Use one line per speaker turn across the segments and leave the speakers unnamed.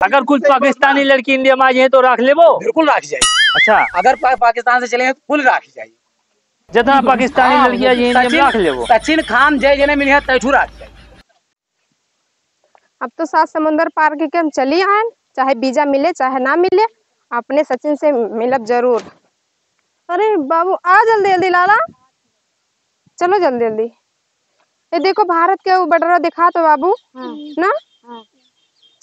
अगर कुछ पाकिस्तानी लड़की इंडिया में आ जाए तो रख लेबो।
बिल्कुल राखी जाए
अच्छा।
अगर पा, पाकिस्तान से चले तो फुल राखी जाए
जितना पाकिस्तानी लड़की आ जाए इंडिया में रख
सचिन खान जय जने मिली है तैठू राखी जाए
अब तो सात समुंदर पार के हम चली आए चाहे वीज़ा मिले चाहे ना मिले अपने सचिन से मिलब ज़रूर। अरे बाबू आ जल्दी जल्दी लाला। चलो जल्दी जल्दी। ये देखो भारत के वो बटरा दिखा तो बाबू ना?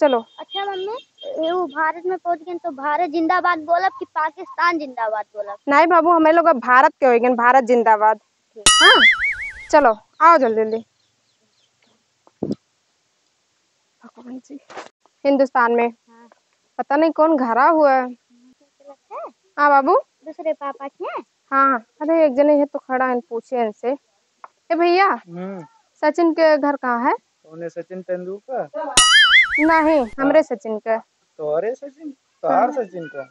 चलो।
अच्छा मम्मी ये वो भारत में पहुँच गए तो भारत जिंदाबाद बोलब कि पाकिस्तान जिंदाबाद बोलब
नहीं बाबू हमें लोग अब भारत के हो गए भारत जिंदाबाद। हाँ चलो आओ जल्दी जल्दी। भगवान जी हिंदुस्तान में। हाँ। पता नहीं कौन घरा हुआ है। हाँ बाबू।
दूसरे पापा के
हाँ? अरे एक जने है तो खड़ा है पूछे इनसे। ए भैया सचिन के घर कहाँ है
सचिन तेंदुलकर?
नहीं हमरे सचिन के।
तोहरे सचिन? तोहार सचिन का?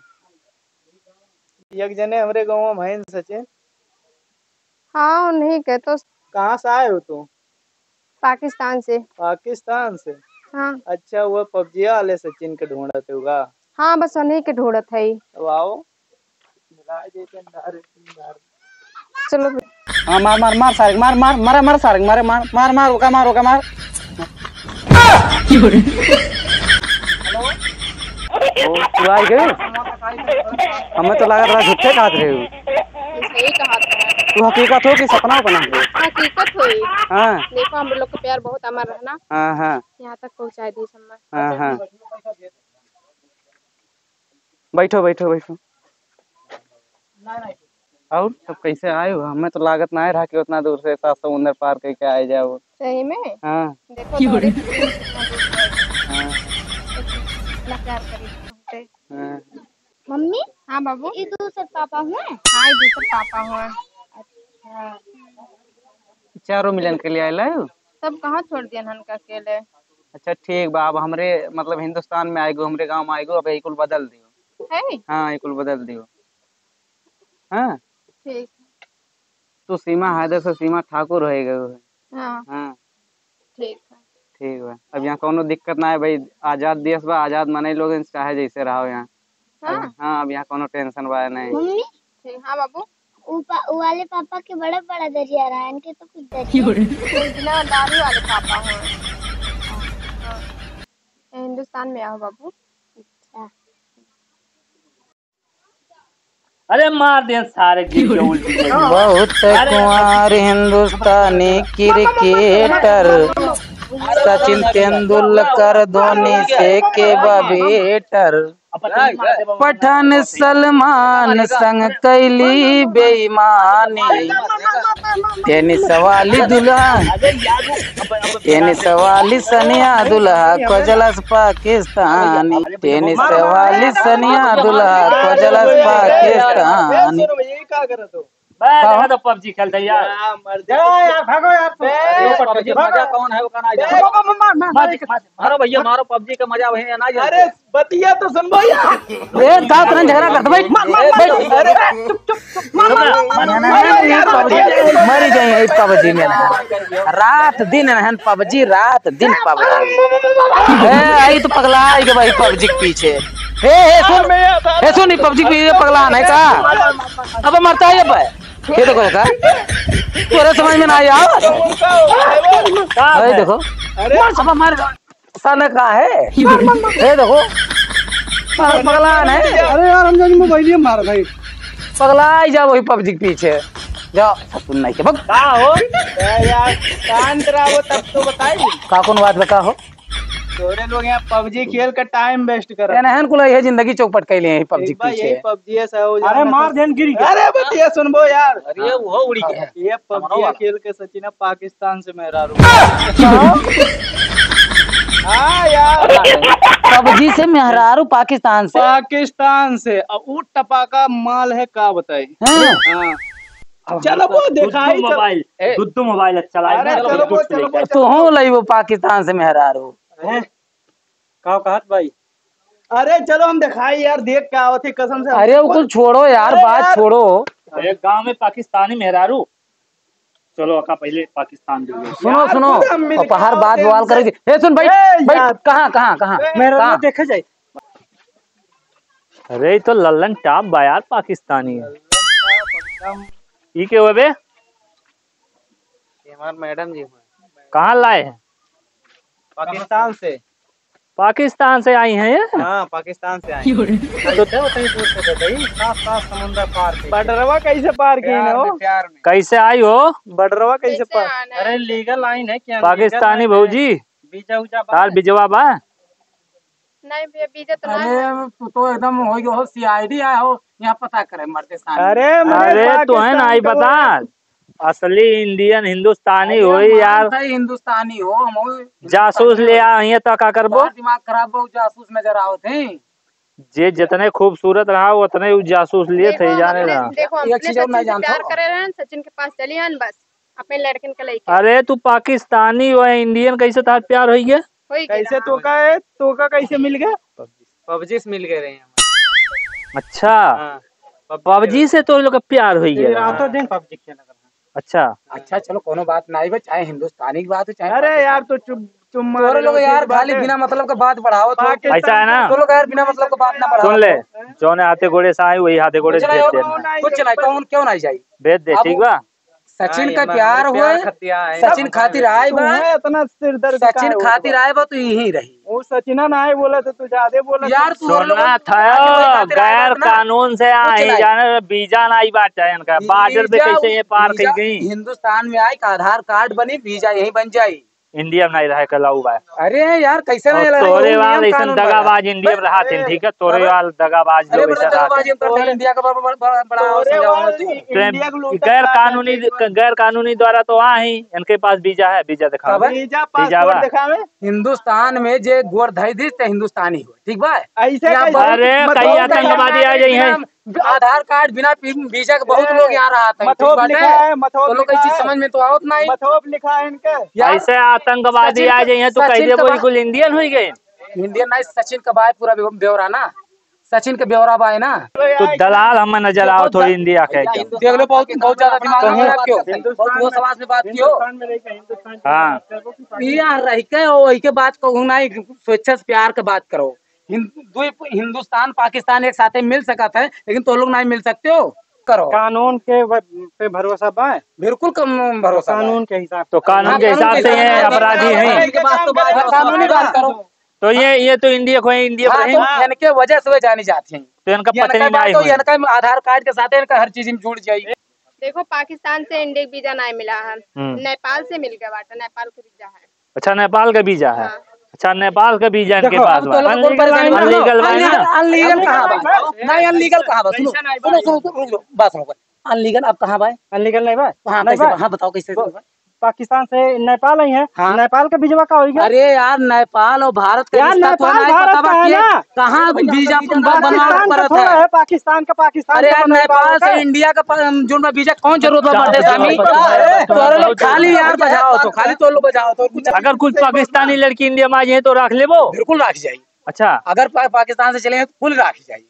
एक जने हमरे गाँव में है सचिन।
हाँ उन्हीं के तो।
कहाँ से आए हो तुम
पाकिस्तान से।
पाकिस्तान से?
हाँ।
अच्छा वो पबजी वाले सचिन के ढूंढत होगा।
हाँ बस उन्हीं के ढूंढत है।
आओ।
चलो।
हाँ मार मार मार सारे मार मार मारा मार सारे मारे मार मार मार रोका मार रोका मार। तू हमें तो लगा रहा झूठे खात रहे हो
कहा था
तू हकीकत हो कि सपना बना
हकीकत हुई
हाँ
देखो हम लोग का प्यार बहुत अमर रहना
हाँ हाँ
यहाँ तक पहुँचा दी
हाँ। हाँ। बैठो बैठो बैठो। और सब कैसे आए हो? हमें तो लागत ना रहा कि उतना दूर से सात समुंदर पार करके आए जाओ?
सही में?
हाँ।
देखो
हाँ। हाँ
मम्मी?
हाँ बाबू?
ये दूसरे पापा हुए
हाँ। ये दूसरे पापा हुआ
चारों मिलन के लिए आए
तब कहाँ छोड़ दिया हन का अकेले?
अच्छा ठीक बा अब हमरे मतलब हिंदुस्तान में आएगो हमरे गाँव में आएगो अब यही कुल बदल दियो।
है?
हाँ कुल बदल दियो। हाँ।
ठीक।
तू सीमा हैदर से सीमा ठाकुर रहेगा
हाँ।
हाँ।
ठीक है।
बा अब यहाँ कोनो दिक्कत ना है भाई आज़ाद देश बा आज़ाद मने लोग चाहे जैसे रहो यहाँ।
हाँ।
हाँ अब यहाँ कोनो टेंशन बा नहीं।
मम्मी?
हाँ बाबू?
वाले पापा के बड़ा बड़ा दरिया रहा है इनके तो कुछ दरिया
इतना दारू वाले पापा हैं। हाँ। हिंदुस्तान में आओ बाबू।
अरे मार दे सारे।
बहुत कुमार हिंदुस्तानी क्रिकेटर। सचिन तेंदुलकर धोनी से के बेटर। पठान सलमान संग कैली बेईमानी सवाली दुल्हा टेनिस सवाली सनिया दुल्हा कोजलस पाकिस्तानी तेनी सवाली सनिया दुल्हा कोजलस पाकिस्तानी
का हो
बस तो पबजी खेलते यार।
आ, मर जा
भागो यार
पबजी मज़ा
कौन है वो
मार दे, मार
मारो। भैया मारो पबजी का मज़ा वही है ना
अरे बतिया तो सुन भैया।
ए का तरह झगड़ा करते भाई।
अरे
मरी जाए पबजी में। रात दिन रहन पबजी रात दिन पबजी। ए आई तो पगला आई के भाई पबजी के पीछे। ए ए सुन। ए सुन पबजी के पीछे पगला नहीं का अब मरता है अब ये देखो का तोरे समझ में ना आया। अरे देखो।
अरे।
अब मार। सन का है? ये देखो। पगला नहीं
अरे यार हम जानी मोबाइल ही मार भाई।
पगला ही जा वही पबजी के पीछे। जाओ सुन नहीं के बग।
का हो?
यार शांत रहो तब तो बताइए
का कौन बात बता हो
तोरे लोग यहाँ पबजी खेल कर टाइम वेस्ट कर
एना हन कुल ये ज़िंदगी चौपट कैले हैं पबजी
यही पबजी है सहो
अरे मार देन गिरी के।
अरे बतिया सुनबो यार।
अरे वो उड़ी गया।
ये पबजी खेल के सचिन पाकिस्तान से मेहरारू हाँ। यार।
पबजी से मेहरारू पाकिस्तान से।
पाकिस्तान से। अब वो टपाका माल है का बताई
हैं?
हाँ। चलो वो दिखाई
मोबाइल
ए,
दुद्दू मोबाइल चलाए
अरे
ना,
चलो। वो
हो लई वो पाकिस्तान से मेहरारू
का कहत भाई? अरे चलो हम दिखाई यार देख क्या आवत है कसम से
अरे वो कुल छोड़ो यार बात
यार।
छोड़ो।
एक गाँव में पाकिस्तानी मेहरारू। चलो अका पहले पाकिस्तान
सुनो सुनो।
के
बात बवाल करेगी। ए सुन भाई भाई। कहाँ कहाँ कहाँ
मेरा
कहाँ?
देखे जाए।
अरे तो लल्लन टॉप बा यार पाकिस्तानी। है ई के हुए बे?
ये मैडम जी। हैं
कहाँ लाए हैं?
पाकिस्तान से।
पाकिस्तान से आई हैं ये?
हाँ पाकिस्तान से आए तो साफ़ साफ़ समुद्र पार बडरवा कैसे पार की हो प्यार में।
कैसे आई हो?
बडरवा कैसे पार? अरे लीगल लाइन है क्या?
पाकिस्तानी भौजी?
बीजा उजा
तार बिजवा बा
नहीं भैया बीजा तो
अरे तो एकदम हो गयो हो सीआईडी आया हो यहाँ पता करे मरते
अरे
अरे तो है ना आई बता। असली इंडियन हिंदुस्तानी हो यार।
हिंदुस्तानी हो हम
जासूस ले आई तो का करबो
दिमाग खराब हो जासूस नज़र आवत हैं
जे जितने खूबसूरत रहा उतने उ जासूस लिए थे जाने
मैं
प्यार। करे रहे सचिन के पास चली आन बस अपने लड़कन के लेके।
अरे तू पाकिस्तानी हो इंडियन कैसे तार प्यार हो गया?
कैसे
रहा।
तो का है? तो का कैसे मिल गया? पबजी से मिल गए रहे हैं
अच्छा
हाँ
पबजी से तो लोग प्यार हो गया।
रातों दिन पबजी खेला
अच्छा।
अच्छा चलो कोनो बात नहीं बे चाहे हिंदुस्तानी की बात हो चाहे
अरे यार तो चुप चुप
तोरे लोग यार खाली बिना मतलब का बात बढ़ाओ तो।
ऐसा है ना?
तो लोग यार बिना मतलब का बात ना बढ़ाओ
सुन ले जौने हाथे घोड़े से आए वही हाथे घोड़े से
कुछ
भेज
हो-
देना।
कुछ नहीं कौन क्यों नहीं जाई
भेज दे ठीक बा?
सचिन का प्यार हुआ सचिन खातिर आए बा।
इतना सिर दर्द
सचिन खातिर आए बा तो यही रही।
वो सचिना ना ही बोला तो तू ज़्यादा बोला
यार तू
सुनना था गैर कानून से आई जाने वीज़ा ना ही बात है इनका। बार्डर पे कैसे ये पार कर गई?
हिंदुस्तान में आए का आधार कार्ड बनी वीज़ा यही बन जाई।
इंडिया में नहीं रहे कलाऊ बा
अरे यार कैसे नहीं लगा?
तोरे वाल ऐसा दगाबाज इंडिया में रहा थे ठीक है? तोरे वाल दगाबाज लोग
बड़ा
ऐसा रहा
हैं इंडिया का
गैर कानूनी गैर कानूनी द्वारा तो वहाँ ही इनके पास वीज़ा है वीज़ा
है?
वीज़ा
हिंदुस्तान में जो गोर धई ते हिंदुस्तानी हो ठीक बा
अरे कई आतंकवादी आ गई हैं।
बिना आधार कार्ड बिना वीज़ा के बहुत लोग यहाँ रहा था।
मथोप लिखा है, मथोप
तो लोग चीज़ समझ में तो आवत नहीं
मथोप लिखा है इनके।
ऐसे आतंकवादी आ जाए तो कैसे
का
वो
बा-
इंडियन हो गए।
इंडियन नहीं सचिन का बाय पूरा ब्यौरा ना। सचिन के ब्यौरा बाय ना।
तो दलाल हमें नज़र आओ थोड़ी इंडिया के
देख लो बहुत बहुत ज़्यादा दिमाग क्यों। बहुत वो समाज में बात क्यों
हिंदुस्तान में रहकर हिंदुस्तान की
हाँ।
रह के वही के बात कहूँ ना स्वेच्छा से प्यार के बात करो। हिंद- हिंदुस्तान पाकिस्तान एक साथ मिल सकता है लेकिन तो लोग नहीं मिल सकते हो। करो।
कानून के पे भरोसा बा
बिल्कुल कम भरोसा
कानून के हिसाब
तो कानून
हाँ,
के हिसाब से ये अपराधी हैं।
के बात तो कानूनी बात करो।
तो ये ये तो इंडिया को इंडिया
हाँ, तो
रहे
इनके वजह से वे जानी जाती हैं।
तो इनका
इनका
पता नहीं
बात तो इनका आधार कार्ड के साथ इनका हर चीज़ में जुड़ जाएगी।
देखो पाकिस्तान से इंडिया वीज़ा नहीं मिला है।
हम्म।
नेपाल से मिल गया नेपाल का वीज़ा है।
अच्छा नेपाल का वीज़ा है।
हाँ।
अच्छा नेपाल का भी जान
के
पास
तो
बा अनलीगल
हो?
बा
अनलीगल- कहाँ बा नहीं अनलीगल कहाँ बा सुनो सुनो सुनो बात सुनो अनलीगल अब कहाँ बा
अनलीगल नहीं बा
हाँ? हाँ बताओ कैसे?
पाकिस्तान से नेपाल आई है।
हाँ।
नेपाल का भिजवा का होगा
अरे यार नेपाल और भारत का
यार,
तो
नेपाल भारत का है ना।
कहाँ
पाकिस्तान का
पड़ता है?
पाकिस्तान का पाकिस्तान
अरे यार
नेपाल
से इंडिया का जो ना वीज़ा कौन ज़रूरत लोग खाली यार बजाओ तो खाली तो लोग बजाओ तो
अगर कुछ पाकिस्तानी लड़की इंडिया में आ जाए तो रख लेबो
बिल्कुल राखी जाएगी।
अच्छा।
अगर पाकिस्तान से चले हैं तो फुल राखी जाएगी।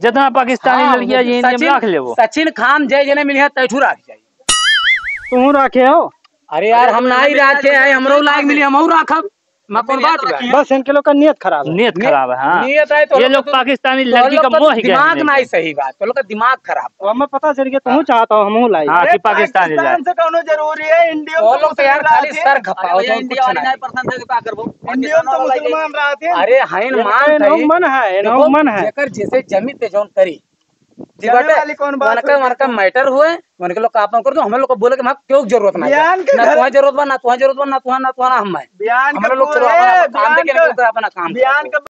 जितना पाकिस्तानी
हाँ,
लड़की आ जाए
सचिन-
रख लेबो
सचिन खान जय जने मिली है तैठू राखी जाएगी।
तू रखे हो?
अरे यार हम ना ही राखे हैं हमरो लायक मिली हमहू राखब। मैं कौन बात
बस इनके लोग का नियत खराब है।
नियत खराब है हाँ।
नियत है तो
ये लोग पाकिस्तानी
तो
लड़की का
का
मोह ही
दिमाग
गए
नहीं सही बात तो लोग का दिमाग खराब
तो हमें पता चल गया तू चाहता हूँ हम लाई
हाँ कि पाकिस्तानी जाए
से कौनो ज़रूरी है इंडिया
तो लोग तो यार खाली सर खपाओ तो कुछ नहीं।
इंडिया तो मुसलमान रहते हैं।
अरे हईन मान थई
मन है मन है।
जेकर जैसे जमी ते जौन करी मैटर हुए मन के लोग काम कर दो हम लोग को बोले कि क्यों ज़रूरत
ना के
ना तुम्हारी ज़रूरत बा ना तुम्हारी ज़रूरत बा ना तुम्हारा ना तुम्हारा हम लोग अपना काम देखे अपना काम
का